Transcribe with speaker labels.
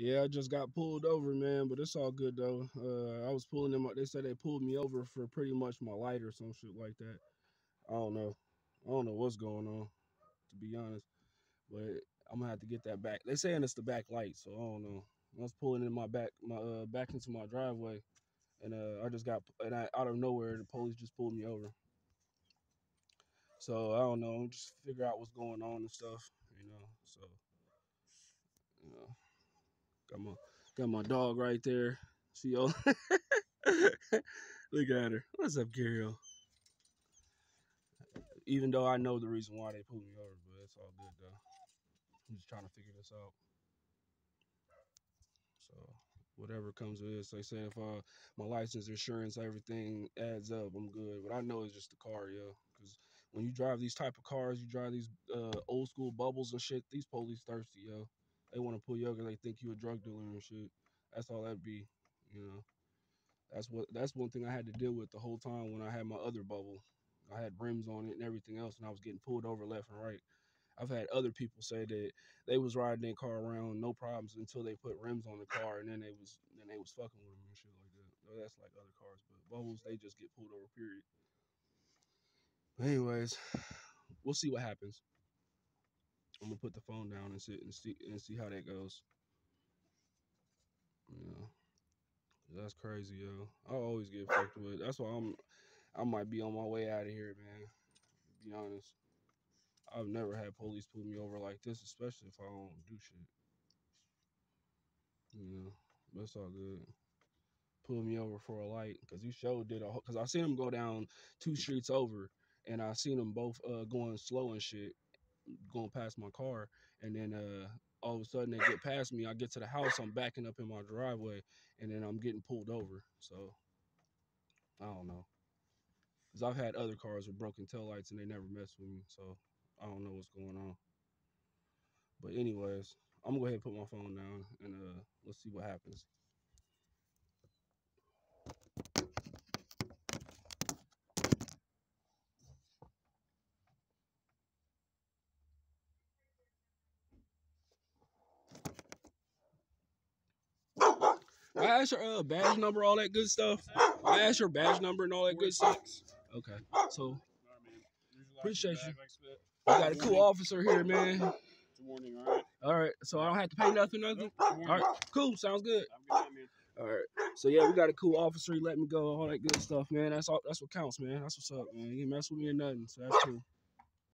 Speaker 1: Yeah, I just got pulled over, man, but it's all good though. Uh, I was pulling them. up. They said they pulled me over for pretty much my light or some shit like that. I don't know. I don't know what's going on, to be honest. But I'm gonna have to get that back. They saying it's the back light, so I don't know. I was pulling in my back, my uh, back into my driveway, and uh, I just got and I, out of nowhere the police just pulled me over. So I don't know. Just figure out what's going on and stuff, you know. So you know. Got my got my dog right there. See y'all. Look at her. What's up, Gabriel? Even though I know the reason why they pulled me over, but it's all good though. I'm just trying to figure this out. So whatever comes with this, they say if uh my license, insurance, everything adds up, I'm good. But I know it's just the car, yo. Because when you drive these type of cars, you drive these uh, old school bubbles and shit. These police thirsty, yo. They want to pull you over. They think you a drug dealer and shit. That's all that be, you know. That's what. That's one thing I had to deal with the whole time when I had my other bubble. I had rims on it and everything else, and I was getting pulled over left and right. I've had other people say that they was riding their car around no problems until they put rims on the car, and then they was then they was fucking with them and shit like that. That's like other cars, but bubbles they just get pulled over. Period. But anyways, we'll see what happens. I'm gonna put the phone down and sit and see and see how that goes. Yeah, that's crazy, yo. I always get fucked with. That's why I'm. I might be on my way out of here, man. Be honest, I've never had police pull me over like this, especially if I don't do shit. Yeah, that's all good. Pull me over for a light because you showed did a because I seen him go down two streets over and I seen them both uh, going slow and shit going past my car, and then uh, all of a sudden they get past me. I get to the house, I'm backing up in my driveway, and then I'm getting pulled over. So I don't know, cause I've had other cars with broken taillights and they never mess with me. So I don't know what's going on. But anyways, I'm gonna go ahead and put my phone down and uh, let's see what happens. I asked your uh, badge number, all that good stuff. I asked your badge number and all that good stuff. Okay, so appreciate you. We got a cool officer here, man.
Speaker 2: It's a warning, all right?
Speaker 1: All right, so I don't have to pay nothing, nothing.
Speaker 2: Nope, it's a warning.
Speaker 1: All right, cool, sounds good.
Speaker 2: Have a good night, man.
Speaker 1: All right, so yeah, we got a cool officer. He let me go, all that good stuff, man. That's all. That's what counts, man. That's what's up, man. You mess with me or nothing, so that's cool.